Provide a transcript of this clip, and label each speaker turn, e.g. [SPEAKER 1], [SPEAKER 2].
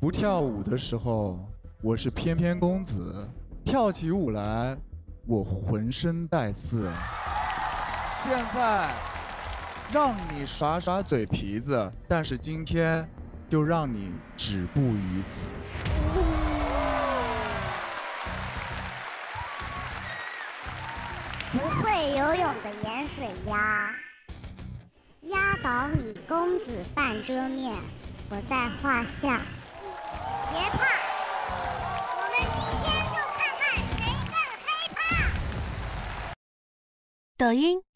[SPEAKER 1] 不跳舞的时候，我是翩翩公子；跳起舞来，我浑身带刺。现在让你耍耍嘴皮子，但是今天就让你止步于此。
[SPEAKER 2] 不会游泳的盐水鸭，压倒你公子半遮面，不在话下。
[SPEAKER 3] 抖音。